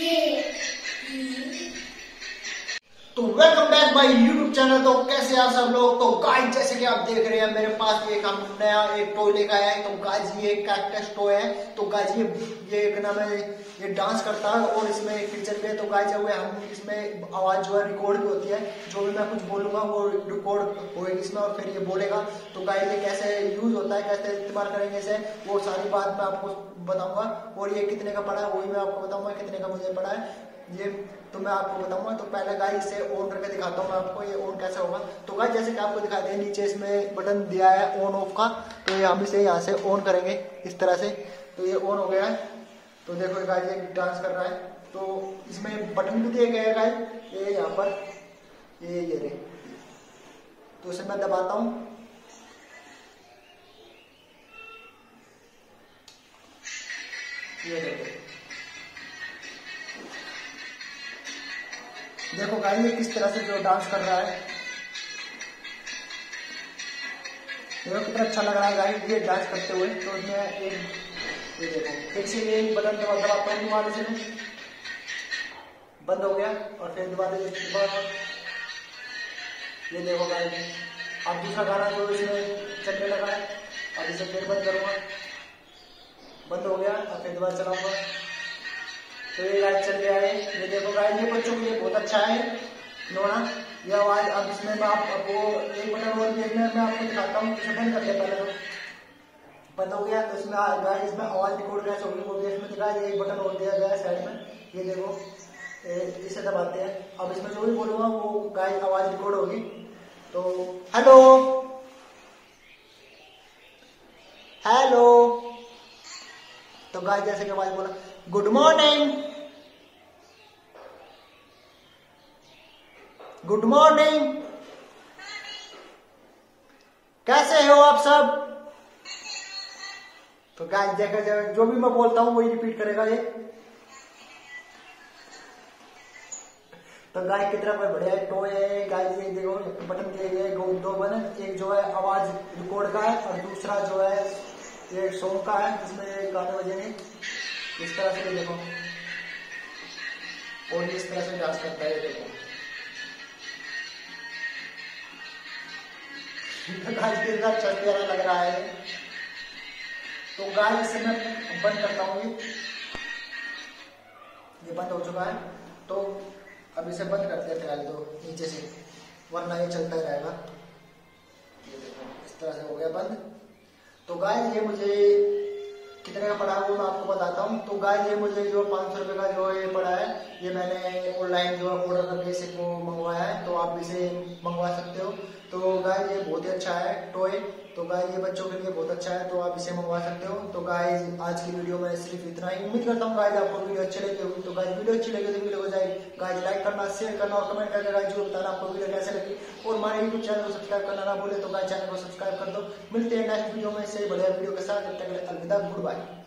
G, तो welcome back my YouTube channel तो कैसे आप सब लोग? तो गाइस जैसे कि आप देख रहे हैं, मेरे पास एक हम नया एक टॉय लेकर आया है। तो गाइस ये कैक्टस टॉय है। तो गाइस ये ये एक नाम है ये डांस करता है और इसमें एक फीचर भी है तो गाइस जो है, हम इसमें आवाज़ जो है रिकॉर्ड भी होती है। जो भी मैं कुछ बोलूँगा, वो रिकॉर्ड होगी इसमें और फिर ये बोलेगा। तो गाइस ये कैसे यूज़ होता है, कैसे इस्तेमाल करेंगे इसे, वो सारी बात मैं आपको बताऊँगा। और ये कितने का पड़ा है, वही मैं आपको बताऊँगा कितने का मुझे पड़ा है। ये तो मैं आपको बताऊँगा तो पहले गाय इसे ऑन करके दिखाता हूँ मैं आपको ये ऑन कैसे होगा। तो गाय जैसे कि आपको दिखा दें नीचे इसमें बटन दिया है ऑन ऑफ़ का तो ये हम इसे यहाँ से ऑन करेंगे इस तरह से। तो ये ऑन हो गया है। तो देखो गाय ये डांस कर रहा है। तो इसमें बटन भी दिए गए गाय ये यहाँ पर, ये ये रे। तो इसे मैं दबाता हूँ। ये देखो। देखो गाइस, ये किस तरह से जो डांस कर रहा है। देखो कितना अच्छा लग रहा है गाइस, ये डांस करते हुए। तो इसमें एक, ये देखो फिर से ये बटन दबा दबाता हूँ दोबारा से बंद हो गया और फिर दोबारा ये देखो गाइस, अब दूसरा गाना जो इसमें चलने लगा है अब इसे फिर बंद करूँगा। बंद हो गया, और फिर दोबारा चलाऊँगा। तो ये गाइस चल गया है। ये देखो गाइस ये बच्चों के लिए बहुत अच्छा है। नोना ये आवाज़, अब इसमें मैं आप आपको एक बटन और देखने मैं आपको दिखाता हूँ, इसे बंद कर दिया पहले तो। बंद हो गया तो इसमें गाइस इसमें आवाज़ रिकॉर्ड होगी वो भी इसमें दिखा एक बटन और दिया गया साइड में। ये देखो इसे दबाते हैं। अब इसमें जो भी बोलूँगा, वो गाय आवाज़ रिकॉर्ड होगी। तो हेलो हेलो तो गाय जैसे कि आवाज़ बोला गुड मॉर्निंग गुड मॉर्निंग कैसे हो आप सब? तो गाइस देखा जाए, जो भी मैं बोलता हूँ, वही रिपीट करेगा ये। तो गाय कितना बढ़िया है टॉय है गाय ये देखो बटन दिए गए दो दो बटन एक जो है आवाज़ रिकॉर्ड का है, और दूसरा जो है ये सॉन्ग का है, जिसमें गाने बजेंगे इस तरह से देखो? और इस तरह से डांस करता है देखो। गाय कितना अच्छा प्यारा लग रहा है। तो गाय इसे मैं बंद करता हूँ ये। ये बंद हो चुका है। तो अब इसे बंद करते हैं फ़िलहाल तो नीचे से, वरना ये चलता ही रहेगा। ये देखो, इस तरह से हो गया बंद। तो गाय ये मुझे कितने का पड़ा वो मैं आपको बताता हूँ। तो गाय ये मुझे जो पाँच सौ रुपये का जो ये पड़ा है, ये मैंने ऑनलाइन जो ऑर्डर करके इसे मंगवाया है तो आप इसे मंगवा सकते हो। तो गाय ये बहुत ही अच्छा है टॉय तो गाय ये बच्चों के लिए बहुत अच्छा है तो आप इसे मंगवा सकते हो। तो गाय आज की वीडियो में सिर्फ़ इतना ही। उम्मीद करता हूँ गाय आपको वीडियो अच्छी लगी होगी। तो गाय वीडियो अच्छी लगी तो वीडियो को जाए गाय लाइक करना शेयर करना और कमेंट करके गाय जो बताना आपको वीडियो कैसे लगी। और हमारे यूट्यूब चैनल को सब्सक्राइब करना ना बोले तो गाय चैनल को सब्सक्राइब कर दो। मिलते हैं नेक्स्ट वीडियो में से बढ़िया वीडियो के साथ। अलविदा गुड Bye.